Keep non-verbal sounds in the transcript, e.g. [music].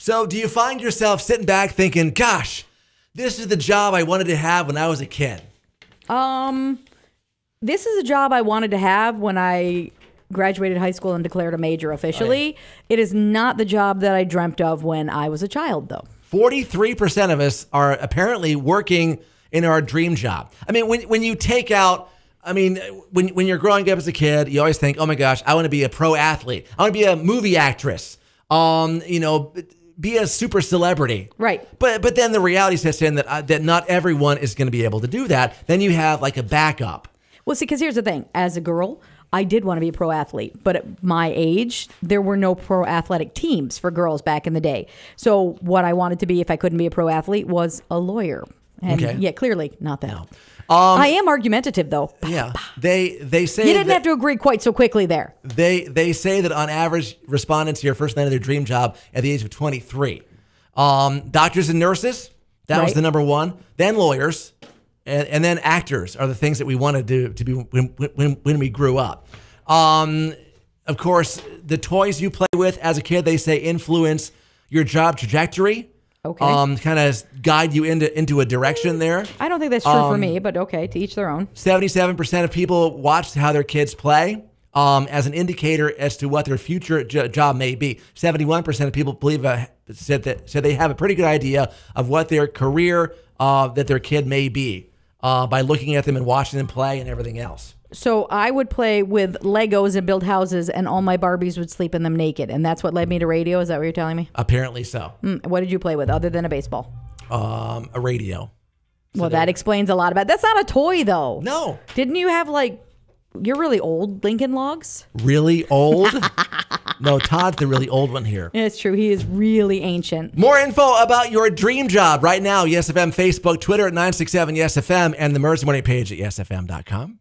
So, do you find yourself sitting back thinking, gosh, this is the job I wanted to have when I was a kid? Um, this is a job I wanted to have when I graduated high school and declared a major officially. It is not the job that I dreamt of when I was a child, though. 43% of us are apparently working in our dream job. I mean, when, when you take out, I mean, when, when you're growing up as a kid, you always think, oh my gosh, I want to be a pro athlete. I want to be a movie actress. Um, you know, be a super celebrity. Right. But but then the reality sets in that uh, that not everyone is going to be able to do that. Then you have like a backup. Well, see, because here's the thing: as a girl, I did want to be a pro athlete, but at my age, there were no pro athletic teams for girls back in the day. So what I wanted to be, if I couldn't be a pro athlete, was a lawyer. And Okay. yeah, clearly not that. I am argumentative, though. Yeah. They they say You didn't have to agree quite so quickly there. They they say that on average, respondents here first land their dream job at the age of 23. Um, doctors and nurses, that was the number one. Then lawyers, and, and then actors are the things that we wanted to to be when when, when we grew up. Um, of course, the toys you play with as a kid, they say influence your job trajectory. Okay. Um, kind of guide you into into a direction there. I don't think that's true for Um, me, but okay, to each their own. 77% of people watch how their kids play um, as an indicator as to what their future jo- job may be. 71% of people believe uh, said that said they have a pretty good idea of what their career uh, that their kid may be uh, by looking at them and watching them play and everything else. So I would play with Legos and build houses, and all my Barbies would sleep in them naked, and that's what led me to radio. Is that what you're telling me? Apparently so. Mm, What did you play with other than a baseball? Um, a radio. well, that explains a lot about. That's not a toy, though. No, Didn't you have like? You're really old Lincoln Logs. really old. [laughs] no, Todd's the really old one here. Yeah, it's true. He is really ancient. More info about your dream job right now. YesFM Facebook, Twitter at 967YesFM, and the Mercy Morning page at yesfm.com.